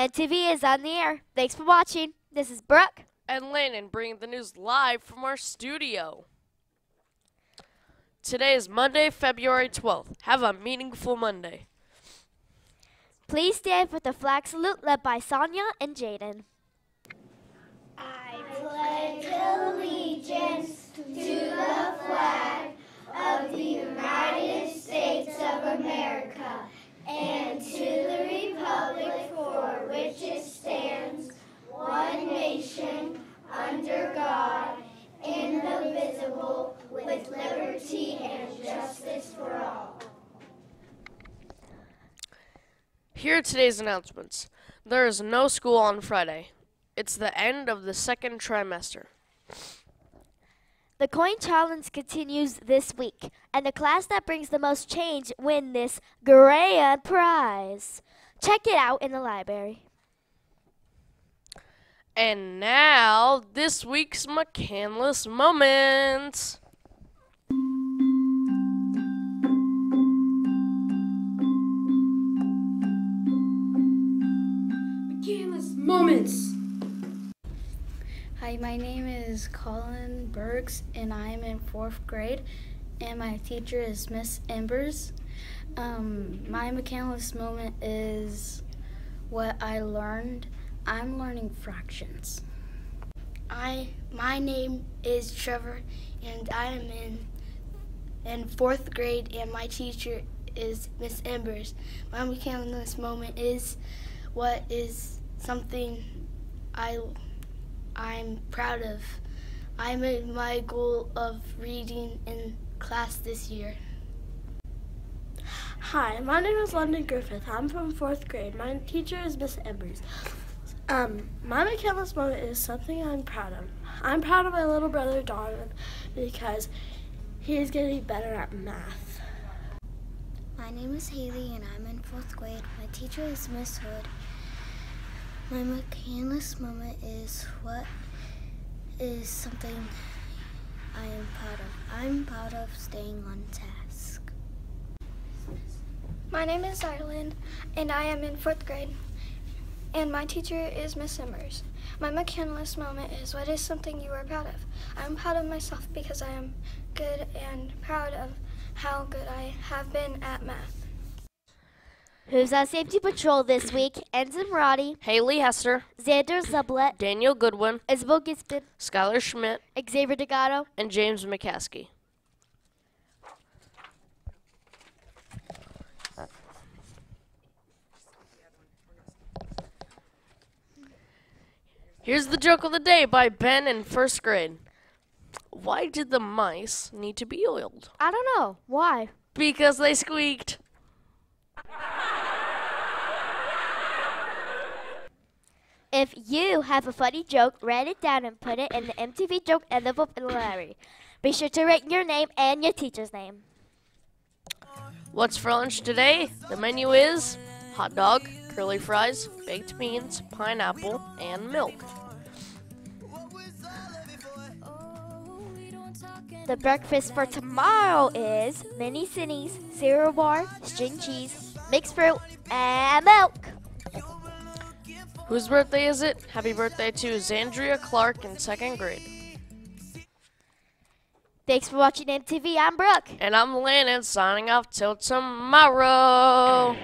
MTV is on the air. Thanks for watching. This is Brooke. And Landon bringing the news live from our studio. Today is Monday, February 12th. Have a meaningful Monday. Please stand for the flag salute led by Sonya and Jaden. I pledge allegiance Here are today's announcements. There is no school on Friday. It's the end of the second trimester. The coin challenge continues this week, and the class that brings the most change win this grand prize. Check it out in the library. And now, this week's McCandless Moments. Hi, my name is Colin Bergs, and I'm in fourth grade, and my teacher is Miss Embers. Um, my McCandless moment is what I learned. I'm learning fractions. I my name is Trevor, and I am in in fourth grade, and my teacher is Miss Embers. My McCandless moment is what is something I I'm proud of. I made my goal of reading in class this year. Hi, my name is London Griffith. I'm from fourth grade. My teacher is Miss Embers. Um, my McCandless moment is something I'm proud of. I'm proud of my little brother Donovan because he is getting better at math. My name is Haley and I'm in fourth grade. My teacher is Miss Hood. My McCandless moment is what is something I am proud of. I'm proud of staying on task. My name is Ireland and I am in fourth grade. And my teacher is Miss Simmers. My McCandless moment is what is something you are proud of. I'm proud of myself because I am good and proud of how good I have been at math. Who's on safety patrol this week? Ensign Roddy, Haley Hester, Xander Zublet, Daniel Goodwin, Isabel Gisbin, Skylar Schmidt, Xavier Degato, and James McCaskey. Here's the joke of the day by Ben in first grade. Why did the mice need to be oiled? I don't know. Why? Because they squeaked. If you have a funny joke, write it down and put it in the MTV joke envelope in the library. Be sure to write your name and your teacher's name. What's for lunch today? The menu is hot dog, curly fries, baked beans, pineapple, and milk. The breakfast for tomorrow is mini cinnies, cereal bar, string cheese, mixed fruit, and milk. Whose birthday is it? Happy birthday to Zandria Clark in second grade. Thanks for watching MTV. I'm Brooke. And I'm Landon signing off till tomorrow.